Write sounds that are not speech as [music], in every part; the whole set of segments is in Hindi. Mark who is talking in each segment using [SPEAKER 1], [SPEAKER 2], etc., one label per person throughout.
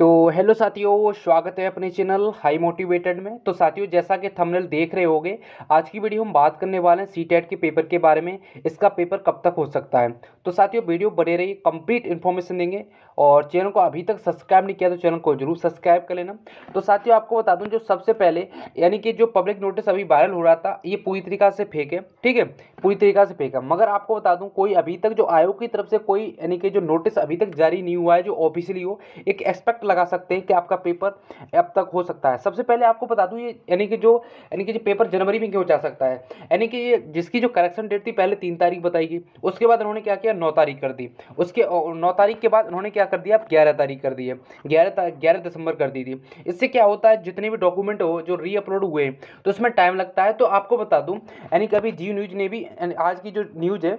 [SPEAKER 1] तो हेलो साथियों, स्वागत है अपने चैनल हाई मोटिवेटेड में। तो साथियों, जैसा कि थंबनेल देख रहे होगे, आज की वीडियो हम बात करने वाले हैं सी के पेपर के बारे में। इसका पेपर कब तक हो सकता है? तो साथियों, वीडियो बने रही कंप्लीट इन्फॉर्मेशन देंगे। और चैनल को अभी तक सब्सक्राइब नहीं किया तो चैनल को ज़रूर सब्सक्राइब कर लेना। तो साथियों, आपको बता दूँ, जो सबसे पहले, यानी कि जो पब्लिक नोटिस अभी वायरल हो रहा था, ये पूरी तरीका से फेक है। ठीक है? पूरी तरीका से फेक है। मगर आपको बता दूँ, कोई अभी तक जो आयोग की तरफ़ से कोई, यानी कि जो नोटिस अभी तक जारी नहीं हुआ है, जो ऑफिशियली हो, एक एक्सपेक्ट लगा सकते हैं कि आपका पेपर अब तक हो सकता है। सबसे पहले आपको बता दूँ, ये यानी कि जो, यानी कि जो पेपर जनवरी में क्यों जा सकता है, यानी कि ये जिसकी जो करेक्शन डेट थी, पहले तीन तारीख बताई गई, उसके बाद उन्होंने क्या किया, नौ तारीख कर दी। उसके नौ तारीख के बाद उन्होंने क्या कर दिया आप ग्यारह तारीख कर दी है, ग्यारह ग्यारह दिसंबर कर दी थी। इससे क्या होता है, जितने भी डॉक्यूमेंट हो, जो री अपलोड हुए तो उसमें टाइम लगता है। तो आपको बता दूँ, यानी कि अभी जी न्यूज़ ने भी आज की जो न्यूज़ है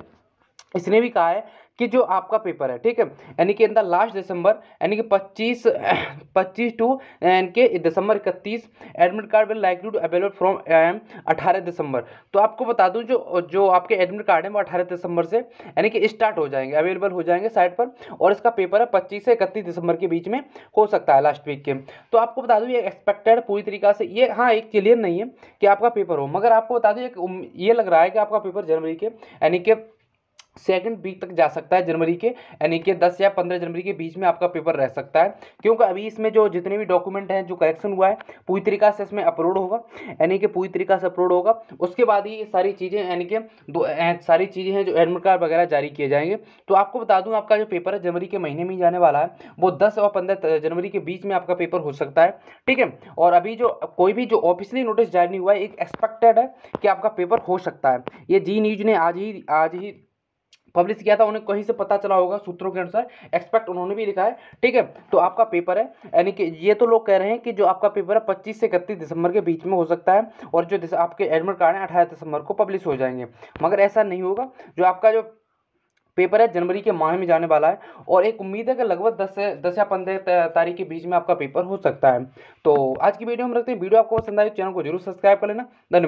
[SPEAKER 1] इसने भी कहा है कि जो आपका पेपर है, ठीक है? यानी कि इन द लास्ट दिसंबर, यानी कि 25 25 [clears throat] टू एंड के दिसंबर इकतीस, admit card will like to available from अठारह दिसंबर। तो आपको बता दूँ, जो जो आपके एडमिट कार्ड है वो अठारह दिसंबर से, यानी कि स्टार्ट हो जाएँगे अवेलेबल हो जाएँगे साइट पर, और इसका पेपर है पच्चीस से इकतीस दिसंबर के बीच में हो सकता है लास्ट वीक के। तो आपको बता दूँ, ये एक्सपेक्टेड पूरी तरीका से, ये हाँ एक क्लियर नहीं है कि आपका पेपर हो, मगर आपको बता दूँ, ये लग रहा है कि आपका पेपर जनवरी के, यानी कि सेकंड वीक तक जा सकता है जनवरी के, यानी कि दस या पंद्रह जनवरी के बीच में आपका पेपर रह सकता है। क्योंकि अभी इसमें जो जितने भी डॉक्यूमेंट हैं, जो करेक्शन हुआ है, पूरी तरीका से इसमें अपलोड होगा, यानी कि पूरी तरीका से अपलोड होगा। उसके बाद ही ये सारी चीज़ें, यानी कि दो सारी चीज़ें हैं जो एडमिट कार्ड वगैरह जारी किए जाएँगे। तो आपको बता दूँ, आपका जो पेपर है जनवरी के महीने में जाने वाला है। वो दस और पंद्रह जनवरी के बीच में आपका पेपर हो सकता है। ठीक है? और अभी जो, कोई भी जो ऑफिशियली नोटिस जारी नहीं हुआ है, एक एक्सपेक्टेड है कि आपका पेपर हो सकता है। ये जी न्यूज़ ने आज ही आज ही पब्लिश किया था, उन्हें कहीं से पता चला होगा सूत्रों के अनुसार एक्सपेक्ट उन्होंने भी लिखा है, ठीक है? तो आपका पेपर है, यानी कि ये तो लोग कह रहे हैं कि जो आपका पेपर है, पच्चीस से इकतीस दिसंबर के बीच में हो सकता है, और जो आपके एडमिट कार्ड है, अठारह दिसंबर को पब्लिश हो जाएँगे। मगर ऐसा नहीं होगा, जो आपका जो पेपर है, जनवरी के माह में जाने वाला है, और एक उम्मीद है कि लगभग दस से, दस या पंद्रह तारीख के बीच में आपका पेपर हो सकता है। तो आज की वीडियो में रखते हैं, वीडियो आपको पसंद आए चैनल को ज़रूर सब्सक्राइब कर लेना। धन्यवाद।